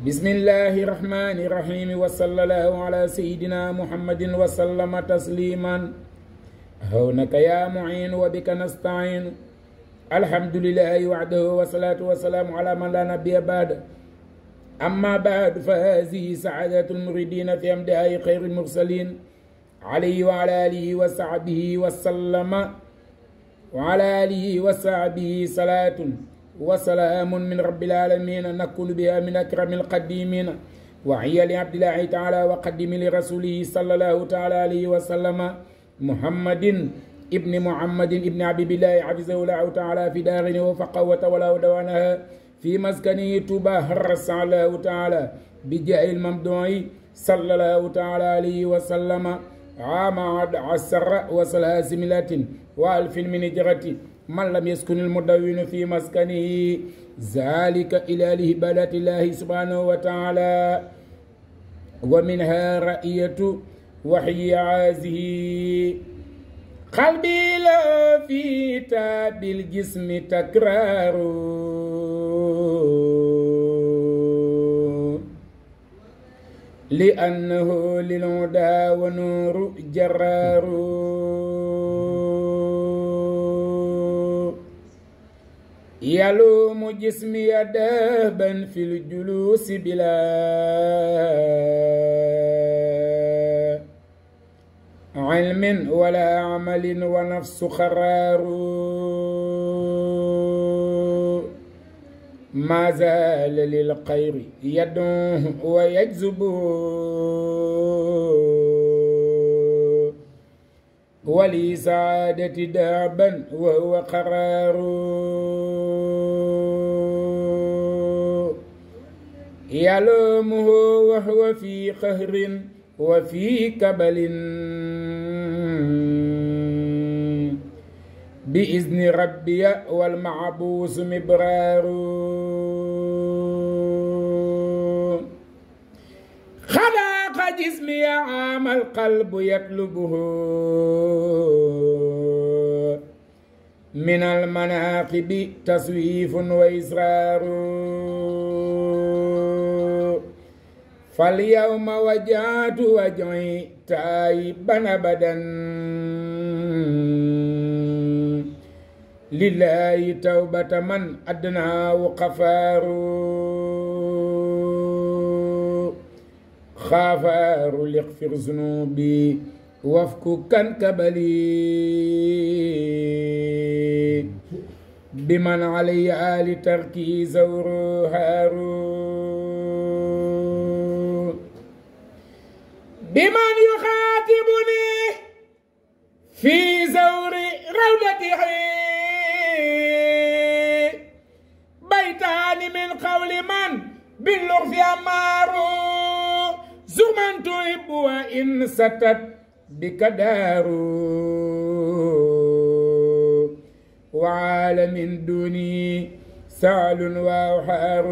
بسم الله الرحمن الرحيم وصلى الله على سيدنا محمد وسلم تسليما. هونك يا معين وبك نستعين. الحمد لله وحده والصلاة والسلام على من لا نبي بعد. أما بعد فهذه سعادة المريدين في أمداء خير المرسلين. عليه وعلى آله وصحبه وسلم. وعلى آله وصحبه صلاة. وسلام من رب العالمين نكون بها من أكرم القديمين. وهي لعبد الله تعالى وقدم لرسوله صلى الله تعالى عليه وسلم محمد ابن محمد ابن عبد الله حفظه الله تعالى في دارنا وفقه وتولى ودوانها في مسكنه توبى حرص الله تعالى بجاه الممدوع صلى الله تعالى عليه وسلم عام عشر وثلاثمائة وألف من هجرة. من لم يسكن المدون في مسكنه ذلك إلى لهبالة الله سبحانه وتعالى. ومنها رأية وحي عازه. قلبي لا في تاب الجسم تكرار. لأنه للهدى ونور جرار. يلوم جسمي دابا في الجلوس بلا علم ولا عمل ونفس خرار. ما زال للخير يدعوه ويجذبه ولسعادة دابا وهو قرار يلومه وهو في قهر وفي كبل. بإذن ربي والمعبوس مبرار. خلق جسمي عام القلب يطلبه. من المناقب تسويف وإسرار فاليوم وجعت وجعي تائبا أبدا لله توبة من أدناه قفار خافار ليغفر ذنوبي وافك كان كبلي بمن علي آل تركي زور هارون بمن يخاطبني في زور رودته. بيتان من قول من؟ باللغف أمار. زمن تحب وإن ستت بك دار. وعالم دوني سعل وأوحار.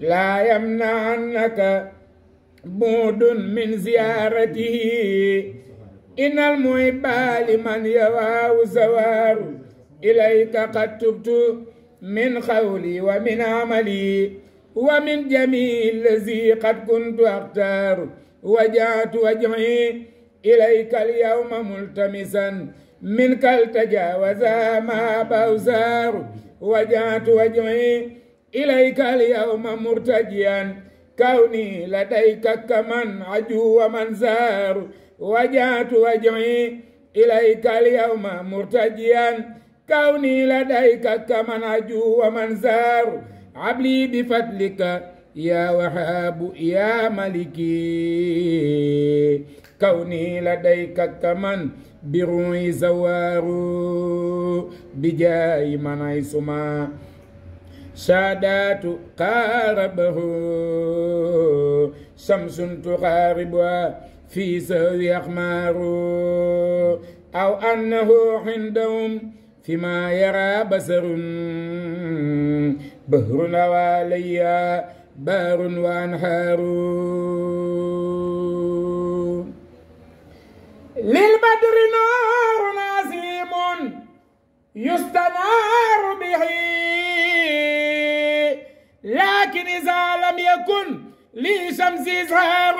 لا يمنعنك بود من زيارته إن المحب لمن يواه زوار إليك قد تبت من قولي ومن عملي ومن جميع الذي قد كنت أختار وجعت وجهي إليك اليوم ملتمسا منك التجاوز ما بوزار وجعت وجهي إليك اليوم مرتجيا كوني لديك كمن عجو ومن زار وجعت وجهي إليك اليوم مرتجيا كوني لديك كمن عجو ومن زار عبلي بفضلك يا وهاب يا ملكي كوني لديك كمن بروي زوار بجاي من عيسما شادات قاربه. شمس تقاربها في سوي أخمار أو أنه عندهم فيما يرى بصر بهر وعليا بار وأنهار. للبدر نار عظيم يستنار به. لكن إذا لم يكن لي شمس إزهار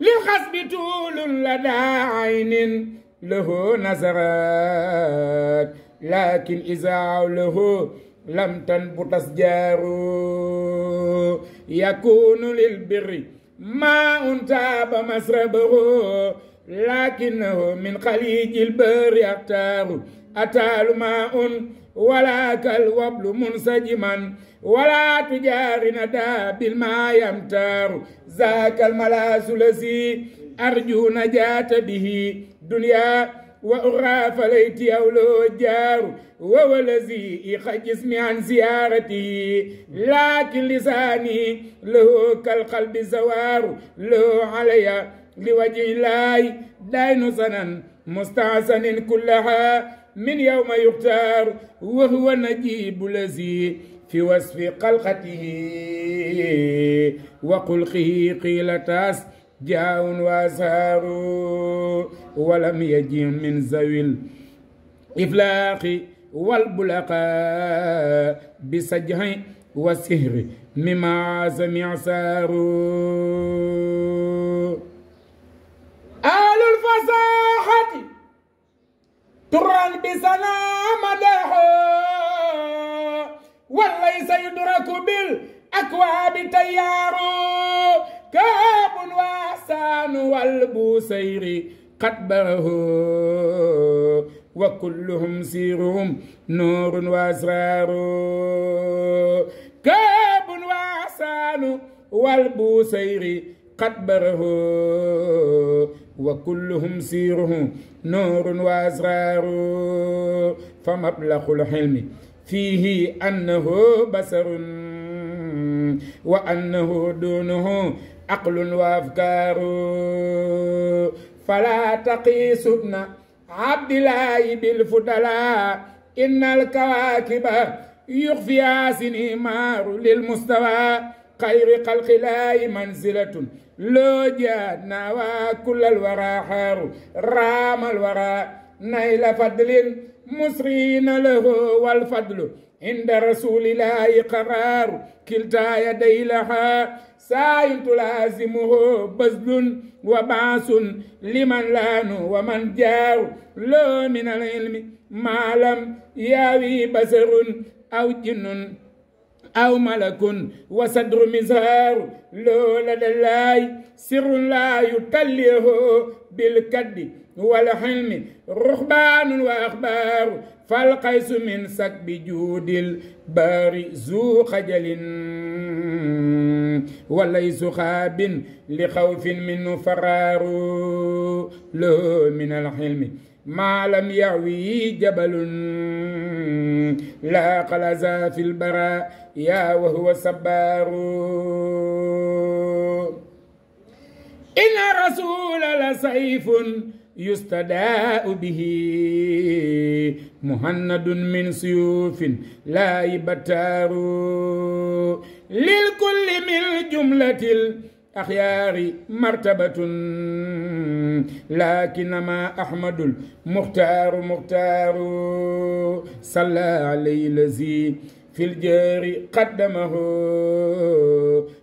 للخصب طول لدى عين له نزرات لكن إذا عوله لم تنبت أشجار يكون للبر ماء تاب مسربه. لكنه من خليج البر يختار. أتال ماء ولا كالوبل منسجما ولا تجار ندى بالماء يمتار. ذاك الملاس الذي أرجو نجاة به. دنيا وأخرى فليت أولو جار وهو الذي يخج اسمي عن زيارته لكن لساني له كالقلب زوار. له علي لوجه الله. دين سنا مستعسن كلها. من يوم يختار وهو نجيب الذي في وصف قلقته. وقلقه قيل تاس جاء واسار ولم يجي من ذوي الإفلاق والبلقاء. بسجه وسهر مما سمع سار. آل الفصاحة! تران بسنا مدح وليس يدرك بالأكواب تيار. كاب وأحسان والبوسير قد بره وكلهم سيرهم نور وأسرار. كاب وأحسان والبوسير قد بره وكلهم سيره نور وأسرار. فمبلغ الحلم فيه أنه بصر وأنه دونه عقل وأفكار. فلا تقيس ابن عبد الله بالفضلاء إن الكواكب يخفي سنيمار للمستوى. خير خلق الله منزلة. لو جادنا وكل الورى حار رام الورى نيل فضل. مسرين له والفضل. عند رسول الله قرار. كلتا يدي لها. ساي تلازمه بذل وبعث لمن لأن ومن جار. لو من العلم ما لم ياوي بصر أو جن. أو ملك وصدر مزهار لو لدى الله سر لا يتليه بالكد والحلم. رهبان وأخبار. فالقيس من سكب جود البار ذو خجل وليس خاب لخوف منه فرار. له من الحلم. ما لم يعوي جبل لا قلزا في البراء يا وهو صبار إن الرسول لسيف يستداء به مهند من سيوف لا يبتار. للكل من جملة الأخيار مرتبة. لكنما أحمد المختار مختار. صلى عليه الذي في الجار قدمه.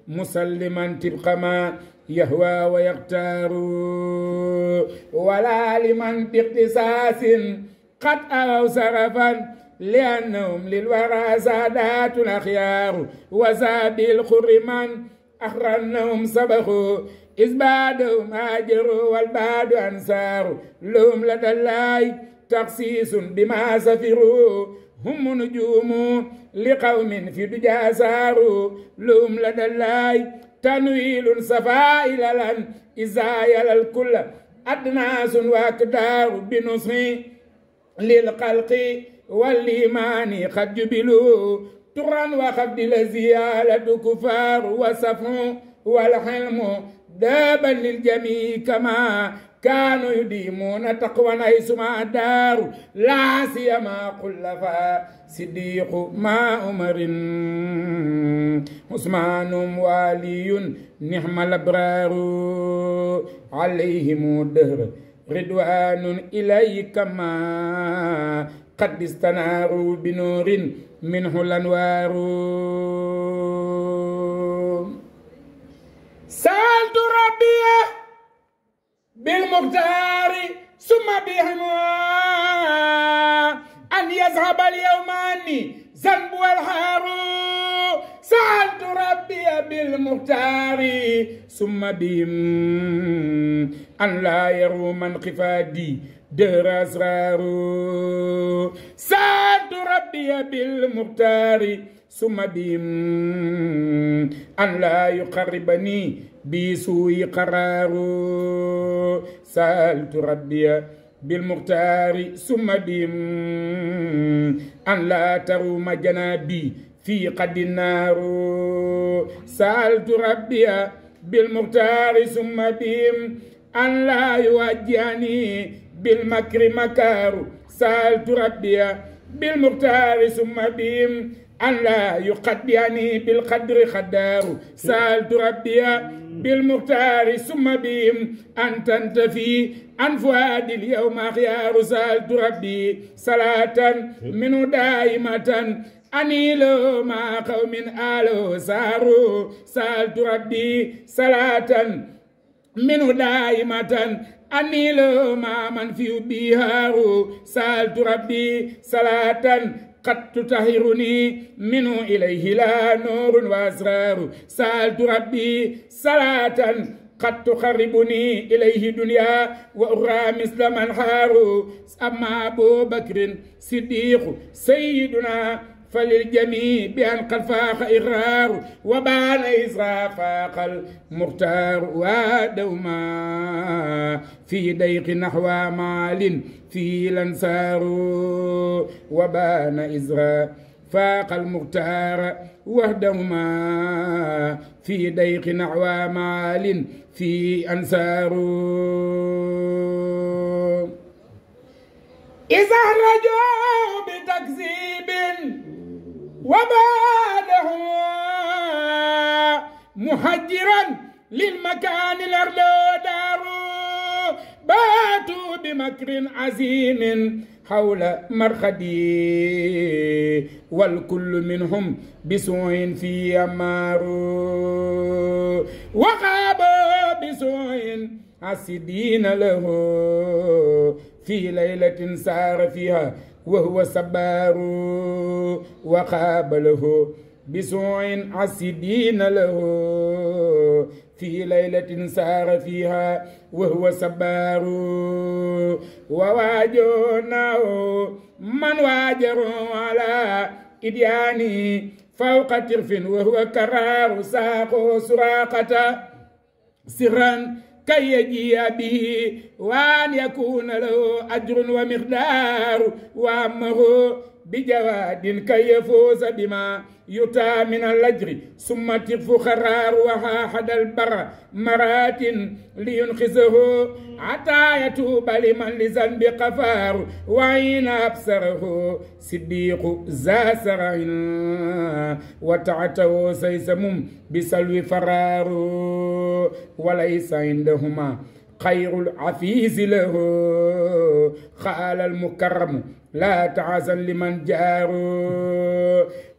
مسلما تبقى ما يهوى ويختار. ولا لمن باختصاص قد أو سرفا لأنهم للورى سادات الأخيار. وزابي الخر أخرنهم سبخوا إذ بعدهم هاجروا والبعد أنصار لهم لدى الله تخصيص بما سفروا. هم نجوم لقوم في دجا ساروا. لهم لدى الله تنويل سفائل لن إذا يلا الكل. أدناس وأكدار بنصر للقلق والإيمان قد جبلوا. ترا وخفض الزيالة كفار وصف والحلم دابا للجميع كما كانوا يديمون تقوى حيثما دار لا سيما خلفاء صديق ما عمر عثمان والي نعم الأبرار عليهم الدهر رضوان إليك ما قد استناروا بنور منه الأنوار. سألت ربي بالمختار ثم بهما أن يذهب اليوم عني ذنب والحار. سألت ربي بالمختار ثم بهم أن لا يروا من قفادي دهر أسرار سألت ربي بالمختار ثم بهم أن لا يقربني بسوء قرار سألت ربي بالمختار ثم بهم أن لا تروم جنابي في قد النار سألت ربي بالمختار ثم بهم أن لا يوجهني بالمكر مكار. سألت ربي بالمختار ثم بهم أن لا يقدعني بالقدر خدار. سألت ربي بالمختار ثم بهم أن تنتفي عن فؤاد اليوم خيار. سألت ربي صلاة منه دائمة. أنيل مع قوم آلو ساروا سألت ربي صلاة منه دائمة. أنيل مع من في بيهار سألت ربي صلاة قد تطهرني منه إليه لا نور وأسرار سألت ربي صلاة قد تقربني إليه دنيا وأخرى مثل من حار أما أبو بكر صديق سيدنا فللجميع بأن قد فاق إغرار وبان إسرا فاق المختار ودوما في ضيق نحو مال في الأنصار وبان إسرا فاق المختار وحدهما في ضيق نحو مال في أنصار إذا رجعوا بتكذيب وبعده مهجرا للمكان الأرض دار. باتوا بمكر عظيم حول مرخدي والكل منهم بسوء في أمار. وخاب بسوء حسدين له في ليلة سار فيها وهو سبار وخاب له بسوء عسدين له. في ليلة سار فيها وهو سبار وواجهناه من واجر على إدياني فوق ترف وهو كرار ساق سراقة سرا كي يجيء به وأن يكون له أجر ومقدار وأمه بجواد كي يفوز بما يطى من الأجر. ثم تف خرار وحاحد البر مرات لينخزه حتى يتوب لمن لذنب قفار وعين أبصره صديق ذا سرع وتعته سيسم بسلو فرار. وليس عندهما خير العفيز له. قال المكرم لا تعزن لمن جار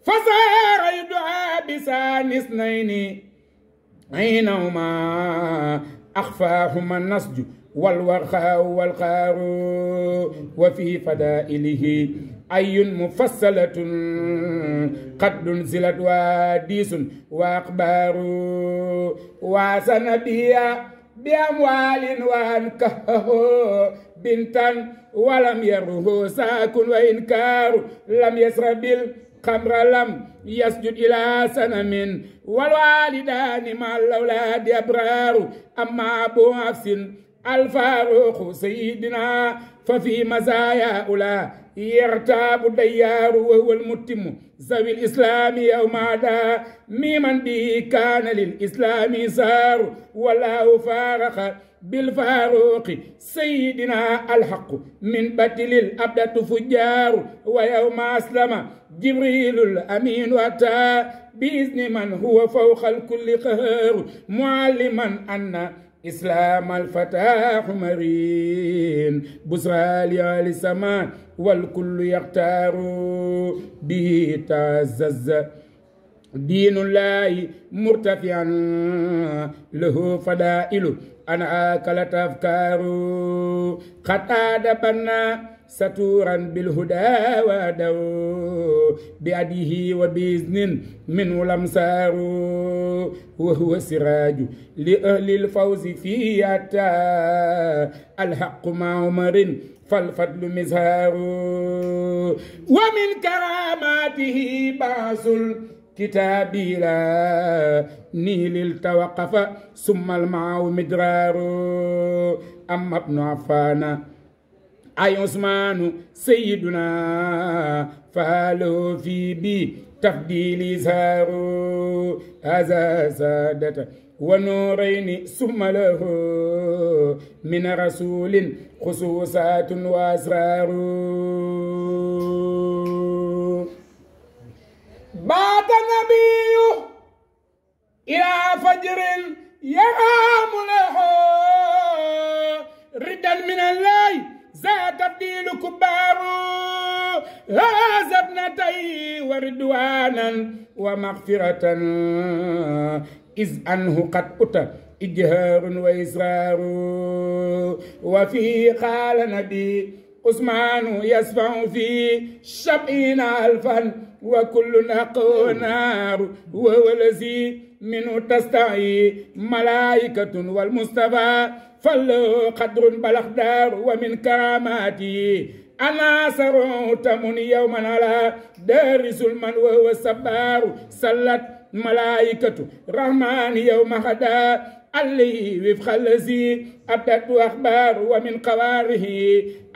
فصار يدعى بسان اثنين حينهما أخفاهما النسج. والورخاء والقار وفي فدائله أي مفصلة قد نزلت واديس وأخبار وسنبيا بأموال وأنكهه بنتا ولم يره ساك وإنكار لم يسرب الخمر لم يسجد إلى سنم والوالدان مع الأولاد أبرار أما أبو حفص الفاروق سيدنا ففي مزايا أولى يرتاب الديار وهو المتم ذوي الإسلام يوم عدا ممن به كان للإسلام سار ولا فارق بالفاروق سيدنا الحق من بتل الأبدة فجار. ويوم أسلم جبريل الأمين أتى بإذن من هو فوق الكل قهر معلما أن إسلام الفتاح مرين بسرى لآل السماء والكل يختار به تعزز. دين الله مرتفعا له فدائل أنا آكلت أفكار قد آدبنا ستورا بالهدى ودو بأديه وبإذن منه الأمسار وهو سراج لأهل الفوز في أتى الحق مع عمر فالفضل مزهار. ومن كراماته بعث الكتاب لا نيل التوقف ثم الماء مدرار. أما ابن عفان أي عثمان سيدنا فالو في بي تفضيل زار هذا سادة ونورين ثم له. من رسول خصوصات وأسرار بات النبي إلى فجر يرام له. ردا من الله زاد تبديل كبار. هذا ابنتي وردوانا ومغفرة. إذ أنه قد أتى إجهار وإسرار وفيه قال نبي عثمان يسمع في سبعين ألفا وكل نقو نار. وهو الذي منه تستعي ملائكة والمصطفى. فله قدر بلغ دار ومن كراماته. أنا سروت من يوما على دار سلمان وهو السبار سلت ملائكة رحمن يوم غدا عليه وفق الذي أبدت أخبار ومن قواره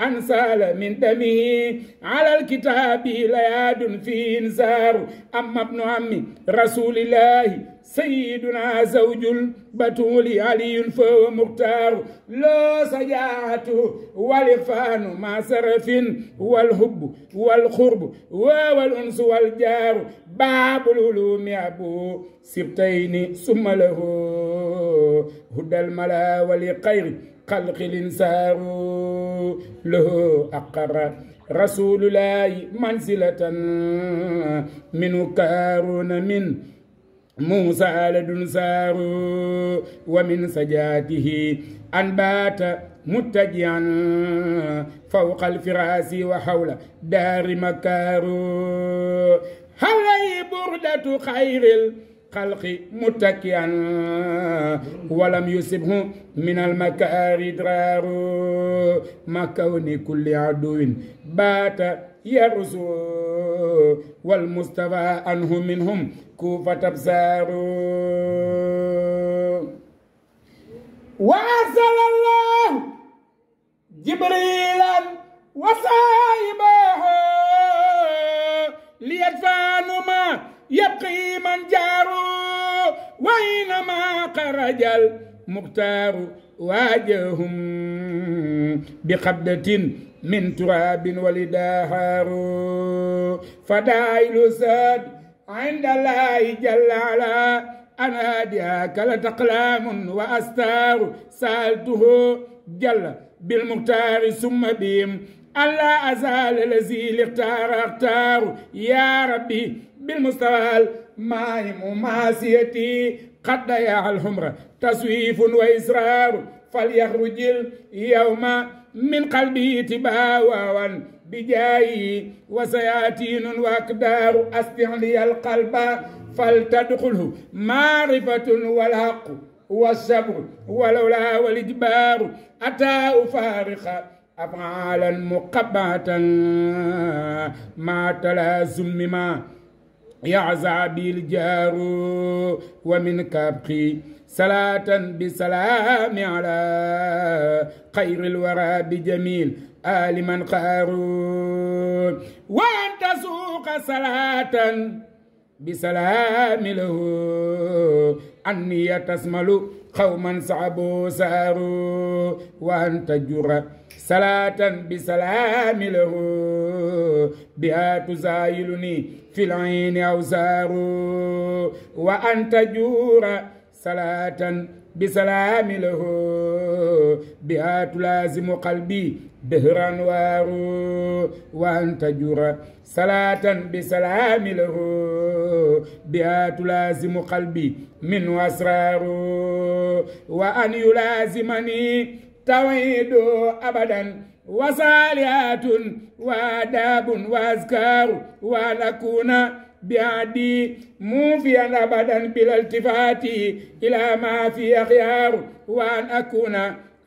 أنسال من دمه. على الكتاب لياد في إنزار أما ابن عمي رسول الله سيدنا زوج البتول علي فهو مختار. لا سجاعة والإخفان مع سرف والحب والقرب والأنس والجار. باب العلوم أبو سبتين ثم له هدى الملا ولخير خلق الإنسان. له أقر رسول الله منزلة من كارون من موسى لدن سار ومن سجاته. أنبات متجعا فوق الفراس وحول دار مكار هل بردة خير الخلق متكئا ولم يصبه من المكار درار. ما كون كل عدو بات يرسو والمصطفى عنه منهم كوفة أبصار وأرسل الله جبريلا وصاحبه ليدفع ما يبقي من جار وإنما خرج المختار واجههم بقبضة من تراب ولداهار فدائل ساد عند الله جل على أنا هاديك لتقلام وأستار. سألته جل بالمختار ثم بهم ألا أزال الذي اختار أختار؟ يا ربي بالمستوى الماهم معصيتي قد ضيع الحمر. تسويف وإسرار فليخرج اليوم من قلبه تباوا بجاي وسياتين وأقدار. استع لي القلب فلتدخله. معرفة والحق والصبر ولولا والإجبار. أتى أفارق أفعالا مقبعة مع تلازم ما يعزى بالجار. ومن كبقي salaatan bi salaami ala xayril wara bi jamil ali man xaaru wa anta suuqa salaatan bi salaami lahu anniya tasmalu xawman saabu saaru. Wa anta jura salaatan bi salaami lahu biha tuzaayiluni fil ayni aw saaru wa anta jura صلاة بسلام له بها تلازم قلبي دهرا وار وأن تجور صلاة بسلام له بها تلازم قلبي منه أسرار وأن يلازمني توحيد أبدا وصالحات وآداب وأذكار وأن أكون بعدي موفيا أبدا بلا التفات إلى ما في أخيار وأن أكون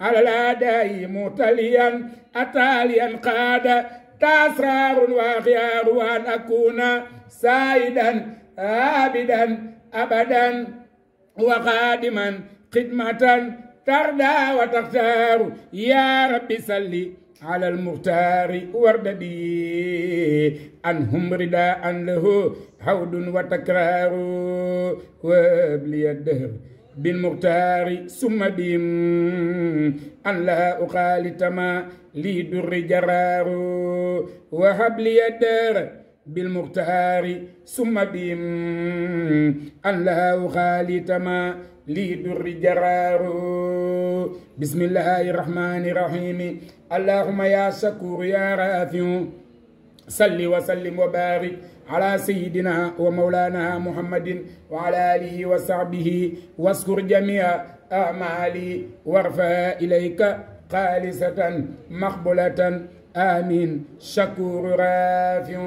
على الأداء متليا أتاليا قاد تأسرار وأخيار وأن أكون سائدا عابدا أبدا وخادما خدمة ترضى وتختار يا رب صل على المختار ورددي عنهم رداء له حود وتكرار. وابلي الدهر بالمختار ثم بهم أن لا أخالط ما لي در جرار. وهب لي الدهر بالمختار ثم بهم أن لا أخالط ما لي در جرار. بسم الله الرحمن الرحيم. اللهم يا شكور يا رافع. صل وسلم وبارك على سيدنا ومولانا محمد وعلى آله وصحبه واذكر جميع أعمالي وارفع إليك خالصة مقبولة. آمين شكور رافع.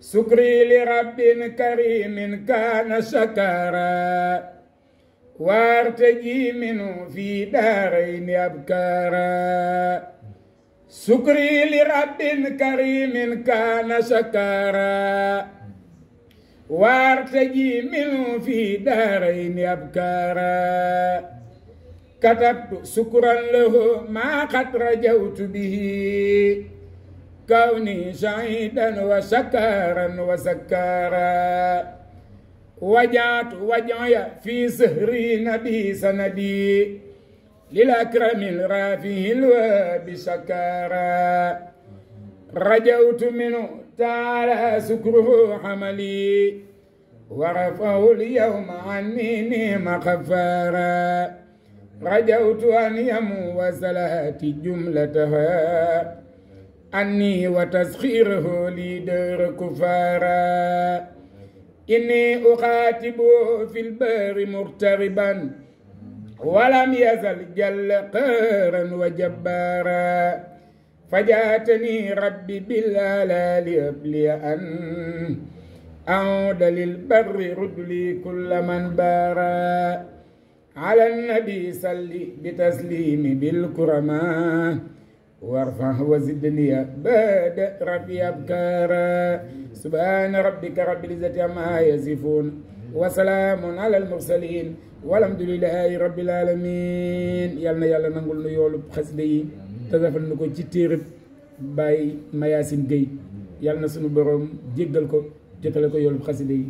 سكري لرب كريم كان شكرا وارتجي منه في دارين أبكارا سكري لرب كريم كان شكارا وارتجي منه في دارين أبكارا كتبت سكرا له ما قد رجوت به كوني شهيدا وشكارا وسكارا وجعت وجعي في سهري نبي سندي. للأكرم الرافه الواب شكارا. رجوت منه تعالى سكره حملي. ورفعه اليوم عني نعم خفارا. رجوت أن يمو وصلاتي جملتها. أني وتسخيره لي دار كفارا. إني أخاطب في البر مغتربا ولم يزل جل قارا وجبارا. فجاتني ربي بالآلال أبلي أن أعود للبر رد لي كل من بارا. على النبي صلي بتسليم بالكرماء وارفع وزدني بعد ربي أبكارا. subhaana rabbika rabbil izzati ammaa yasifuun wa salaamun alal mursaliin walhamdulillaahi rabbil aalamiin yal na yàlla nangul nu yoolu xasida yi te defal nu ko ci téereb Baay Mayaasin Géy yal na sunu boroom jéggal ko jotale ko yoolu xasida yi